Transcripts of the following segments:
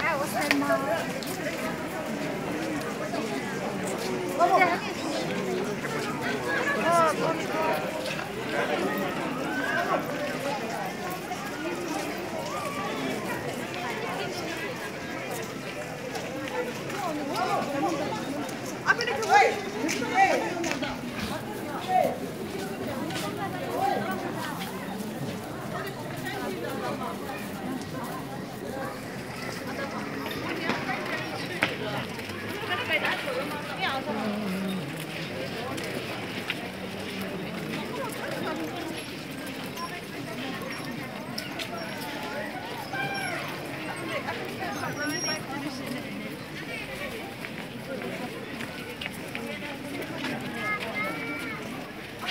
哎，我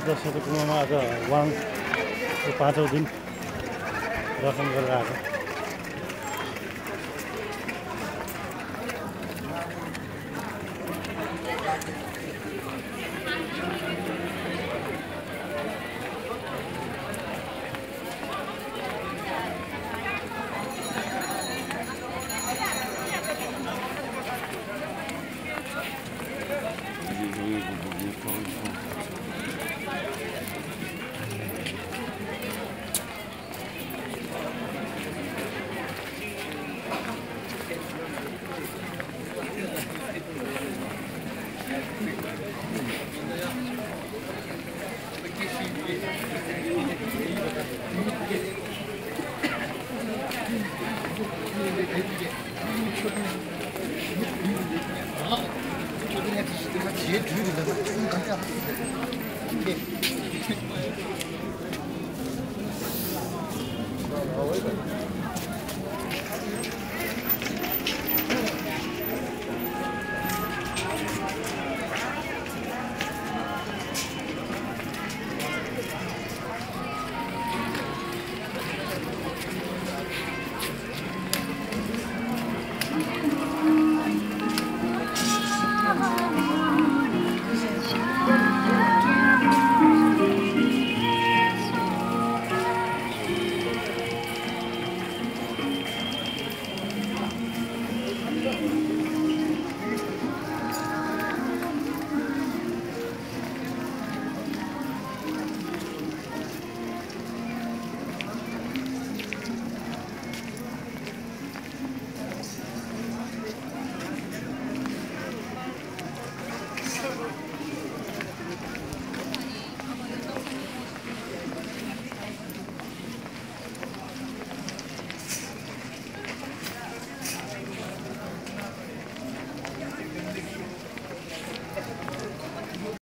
बौद्ध सदुकुमामा आज वाङ पाँचौँ दिन दर्शन गरेर आएको। 嗯这个嗯好的好的